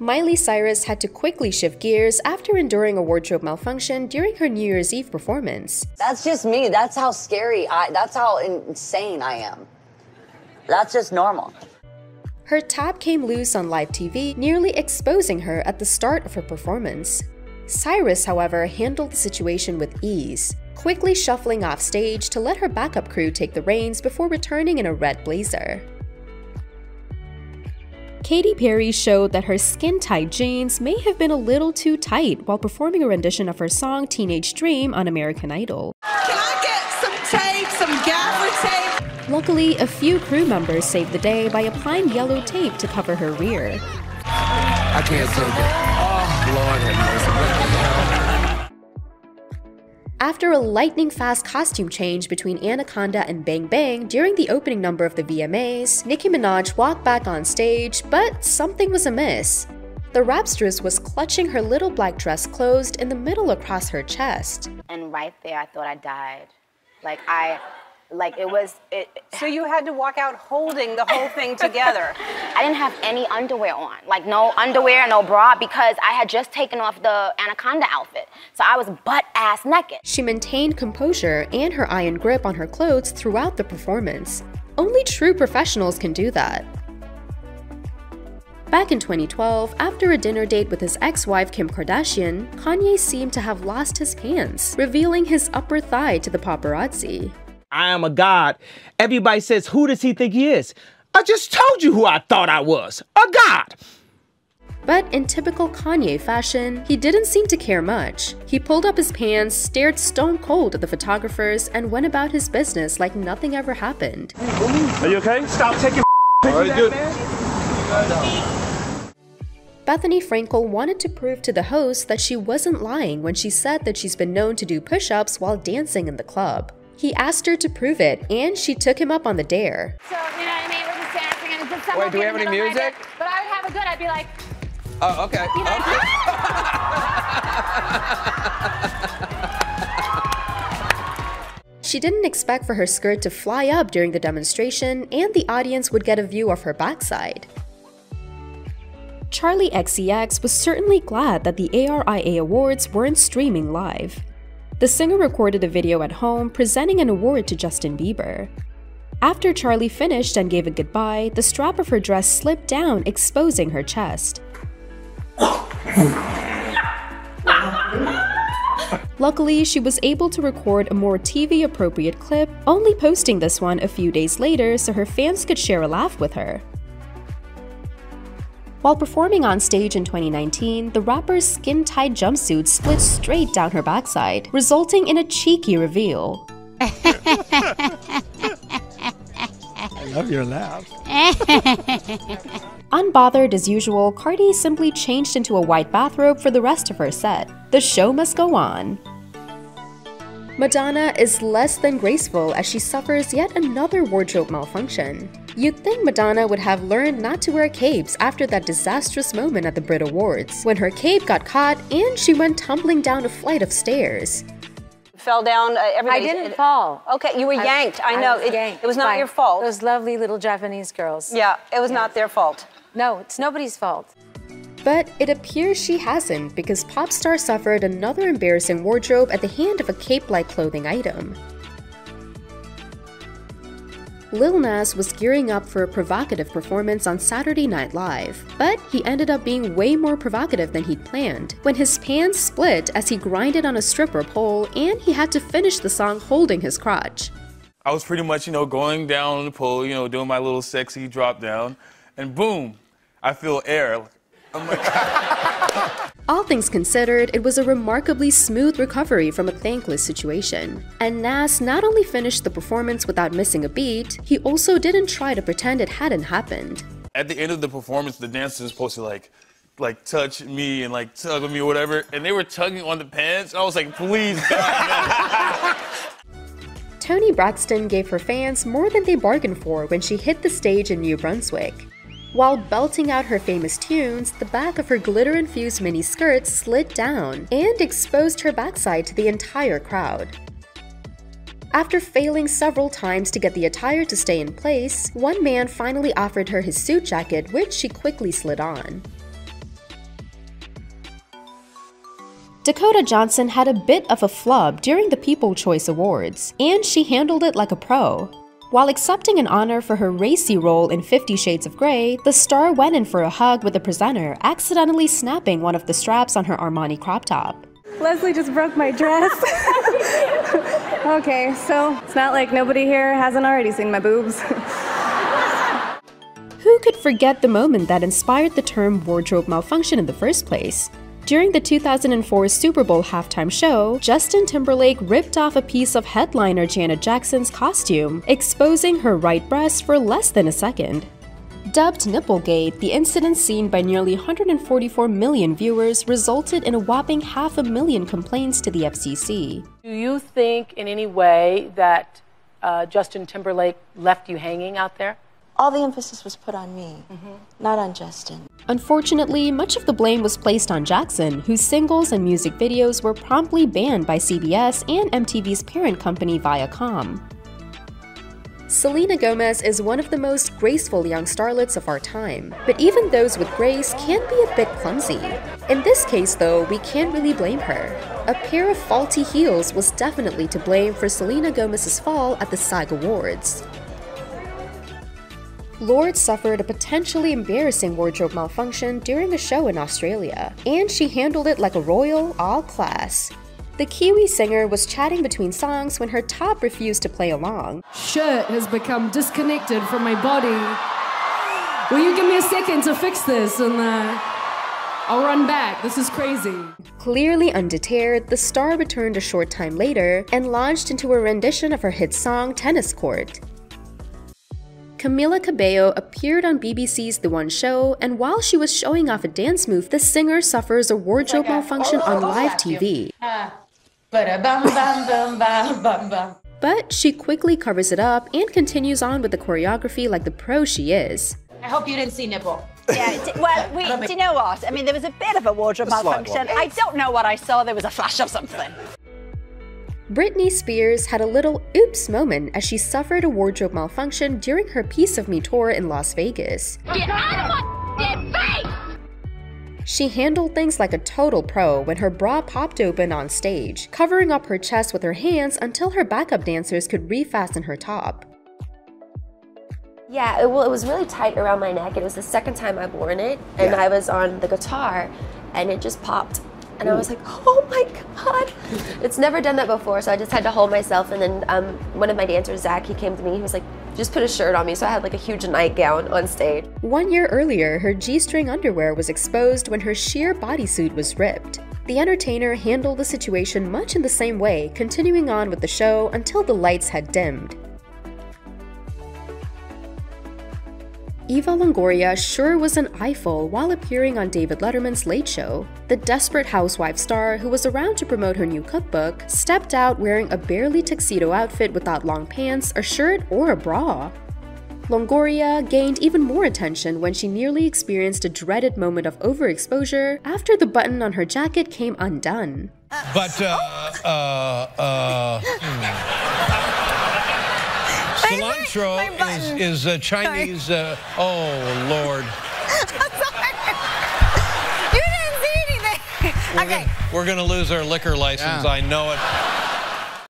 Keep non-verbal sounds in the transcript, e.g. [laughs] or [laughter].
Miley Cyrus had to quickly shift gears after enduring a wardrobe malfunction during her New Year's Eve performance. That's just me. That's how scary I that's how insane I am. That's just normal. Her top came loose on live TV, nearly exposing her at the start of her performance. Cyrus, however, handled the situation with ease, quickly shuffling off stage to let her backup crew take the reins before returning in a red blazer. Katy Perry showed that her skin-tight jeans may have been a little too tight while performing a rendition of her song Teenage Dream on American Idol. Can I get some tape, some gaffer tape? Luckily, a few crew members saved the day by applying yellow tape to cover her rear. I can't take it. After a lightning fast costume change between Anaconda and Bang Bang during the opening number of the VMAs, Nicki Minaj walked back on stage, but something was amiss. The rapstress was clutching her little black dress closed in the middle across her chest. And right there, I thought I died. Like, I like it was. It, so you had to walk out holding the whole thing [laughs] together. I didn't have any underwear on, like no underwear, no bra, because I had just taken off the anaconda outfit. So I was butt ass naked. She maintained composure and her iron grip on her clothes throughout the performance. Only true professionals can do that. Back in 2012, after a dinner date with his ex-wife Kim Kardashian, Kanye seemed to have lost his pants, revealing his upper thigh to the paparazzi. I am a god. Everybody says, Who does he think he is? I just told you who I thought I was a god. But in typical Kanye fashion, he didn't seem to care much. He pulled up his pants, stared stone cold at the photographers, and went about his business like nothing ever happened. Are you okay? Stop taking [laughs] pictures, good. Bethenny Frankel wanted to prove to the host that she wasn't lying when she said that she's been known to do push ups while dancing in the club. He asked her to prove it, and she took him up on the dare. So, you know what I mean? We're just dancing, and did someone Wait, do we have any music? But I would have a good, I'd be like, Oh, okay. you know, [laughs] She didn't expect for her skirt to fly up during the demonstration, and the audience would get a view of her backside. Charli XCX was certainly glad that the ARIA Awards weren't streaming live. The singer recorded a video at home presenting an award to Justin Bieber. After Charli finished and gave a goodbye, the strap of her dress slipped down, exposing her chest. Luckily, she was able to record a more TV appropriate clip, only posting this one a few days later so her fans could share a laugh with her. While performing on stage in 2019, the rapper's skin tight jumpsuit split straight down her backside, resulting in a cheeky reveal. [laughs] I love your laugh. [laughs] Unbothered as usual, Cardi simply changed into a white bathrobe for the rest of her set. The show must go on. Madonna is less than graceful as she suffers yet another wardrobe malfunction. You'd think Madonna would have learned not to wear capes after that disastrous moment at the Brit Awards, when her cape got caught and she went tumbling down a flight of stairs. Fell down. Uh, I everybody. didn't fall. Okay, you were yanked. I, know. was it, yanked it was not your fault. Those lovely little Japanese girls. Yeah, it was not their fault. No, it's nobody's fault. But it appears she hasn't because pop star suffered another embarrassing wardrobe at the hand of a cape-like clothing item. Lil Nas was gearing up for a provocative performance on Saturday Night Live, but he ended up being way more provocative than he'd planned when his pants split as he grinded on a stripper pole and he had to finish the song holding his crotch. I was pretty much, you know, going down on the pole, you know, doing my little sexy drop down, and boom, I feel air. I'm like, [laughs] [laughs] All things considered, it was a remarkably smooth recovery from a thankless situation. And Nas not only finished the performance without missing a beat, he also didn't try to pretend it hadn't happened. at the end of the performance, the dancers were supposed to like, like touch me and like tug on me or whatever, and they were tugging on the pants. I was like, please, Toni Braxton gave her fans more than they bargained for when she hit the stage in New Brunswick. While belting out her famous tunes, the back of her glitter-infused mini skirt slid down and exposed her backside to the entire crowd. After failing several times to get the attire to stay in place, one man finally offered her his suit jacket, which she quickly slid on. Dakota Johnson had a bit of a flub during the People Choice Awards, and she handled it like a pro. While accepting an honor for her racy role in Fifty Shades of Grey, the star went in for a hug with the presenter, accidentally snapping one of the straps on her Armani crop top. Leslie just broke my dress. [laughs] okay, so it's not like nobody here hasn't already seen my boobs. Who could forget the moment that inspired the term wardrobe malfunction in the first place? During the 2004 Super Bowl halftime show, Justin Timberlake ripped off a piece of headliner Janet Jackson's costume, exposing her right breast for less than a second. Dubbed Nipplegate, the incident seen by nearly 144 million viewers resulted in a whopping half a million complaints to the FCC. Do you think in any way that uh, Justin Timberlake left you hanging out there? All the emphasis was put on me, mm-hmm. not on Justin. Unfortunately, much of the blame was placed on Jackson, whose singles and music videos were promptly banned by CBS and MTV's parent company Viacom. Selena Gomez is one of the most graceful young starlets of our time, but even those with grace can be a bit clumsy. In this case, though, we can't really blame her. A pair of faulty heels was definitely to blame for Selena Gomez's fall at the SAG Awards. Lorde suffered a potentially embarrassing wardrobe malfunction during a show in Australia, and she handled it like a royal, all class. The Kiwi singer was chatting between songs when her top refused to play along. Shirt has become disconnected from my body. Will you give me a second to fix this and uh, I'll run back. This is crazy. Clearly undeterred, the star returned a short time later and launched into a rendition of her hit song Tennis Court. Camila Cabello appeared on BBC's The One Show, and while she was showing off a dance move, the singer suffers a wardrobe malfunction on live TV. Ah. But she quickly covers it up and continues on with the choreography like the pro she is. I hope you didn't see nipple. Yeah, well, we, [laughs] do you know what? I mean, there was a bit of a wardrobe A malfunction. I don't know what I saw. There was a flash of something. Britney Spears had a little oops moment as she suffered a wardrobe malfunction during her Piece of Me tour in Las Vegas. Get out of my face! She handled things like a total pro when her bra popped open on stage, covering up her chest with her hands until her backup dancers could refasten her top. Yeah, it, well, it was really tight around my neck. It was the second time I've worn it, and I was on the guitar, and it just popped. And I was like, oh my god! It's never done that before, so I just had to hold myself. And then um, one of my dancers, Zach, he came to me. He was like, just put a shirt on me. So I had like a huge nightgown on stage. One year earlier, her G string underwear was exposed when her sheer bodysuit was ripped. The entertainer handled the situation much in the same way, continuing on with the show until the lights had dimmed. Eva Longoria sure was an eyeful while appearing on David Letterman's Late Show. The desperate housewife star, who was around to promote her new cookbook, stepped out wearing a barely tuxedo outfit without long pants, a shirt, or a bra. Longoria gained even more attention when she nearly experienced a dreaded moment of overexposure after the button on her jacket came undone. But, uh, uh, uh, hmm. Cilantro is, is uh, Chinese, uh, oh, Lord. [laughs] You didn't see anything. We're okay. Gonna, we're going to lose our liquor license. Yeah. I know it.